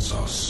Minions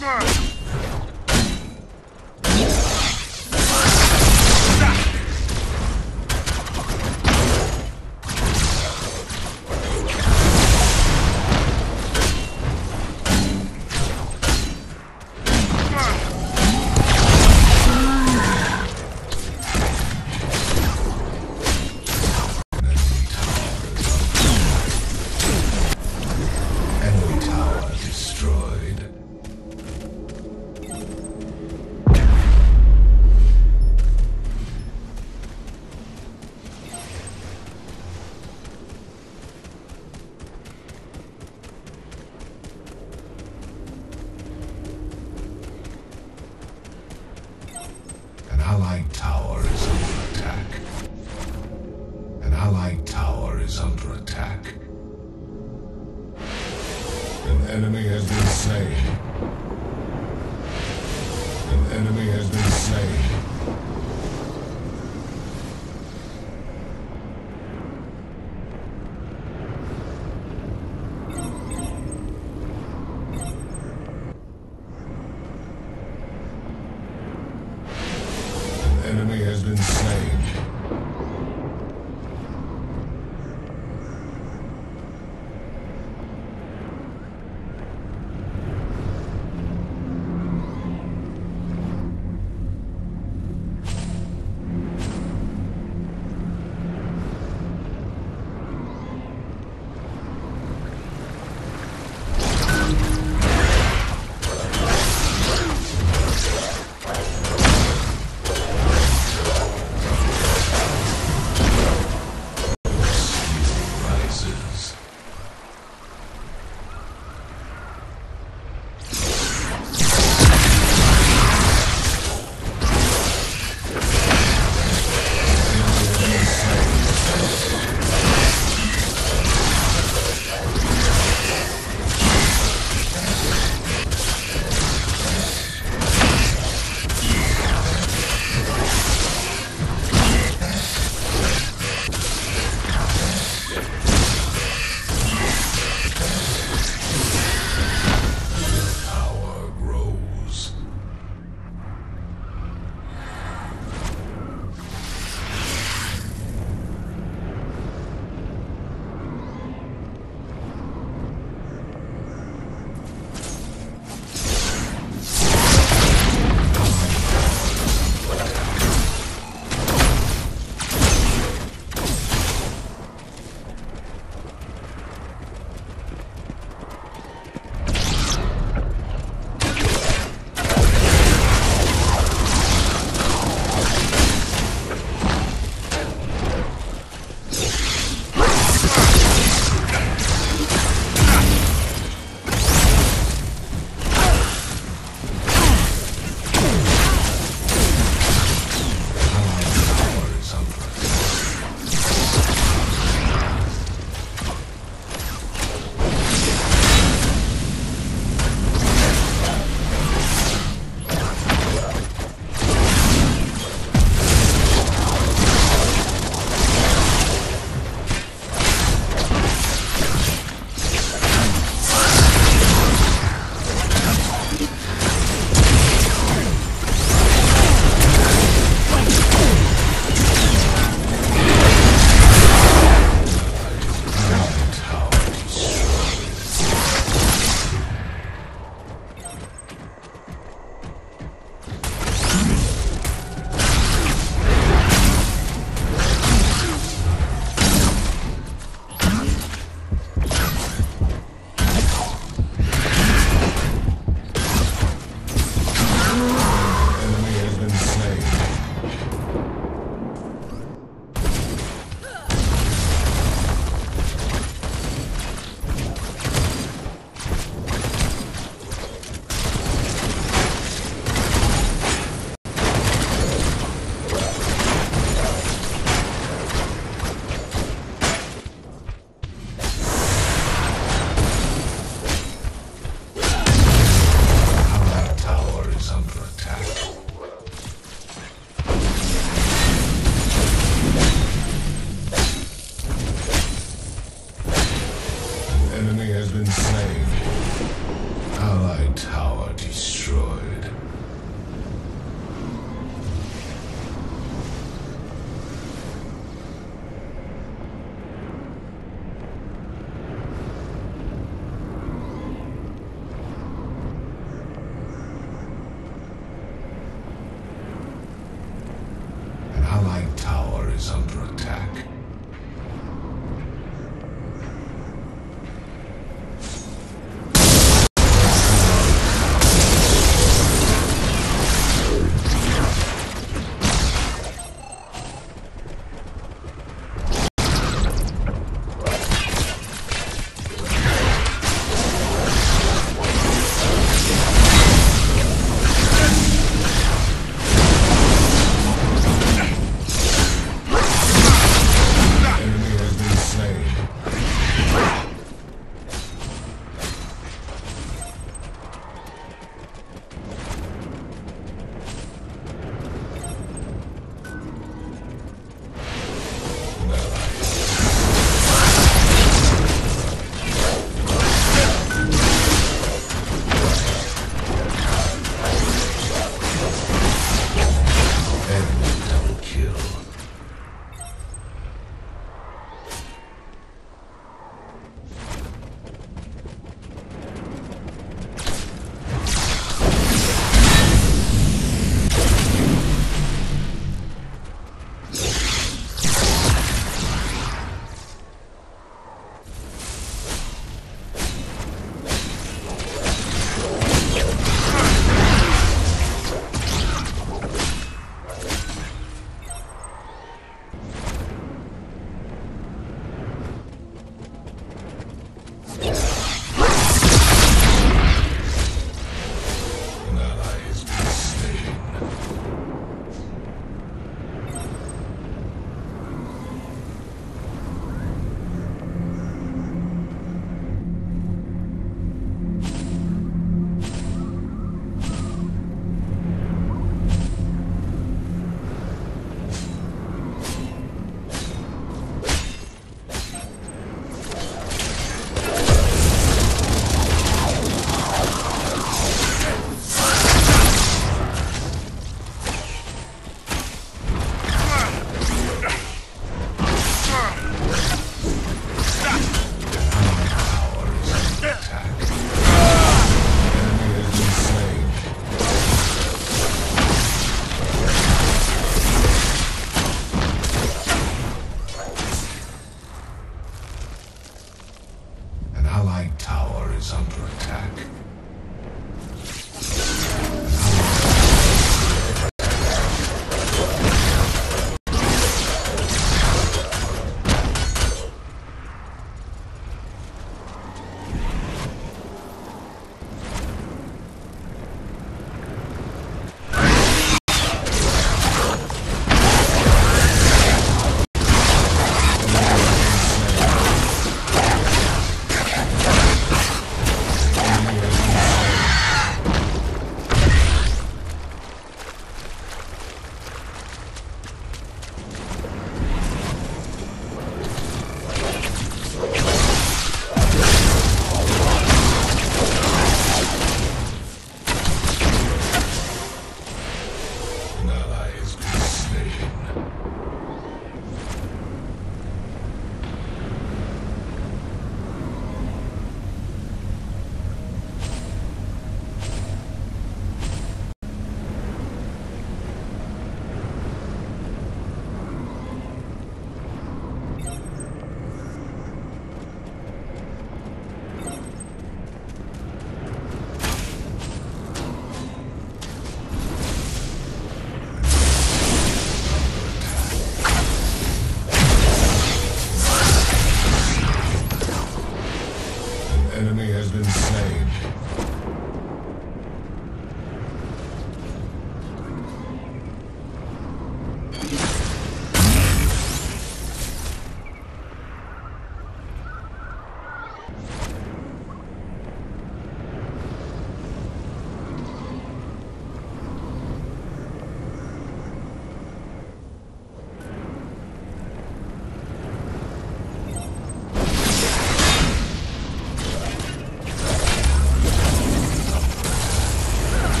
partner! say. Enemy has been slain.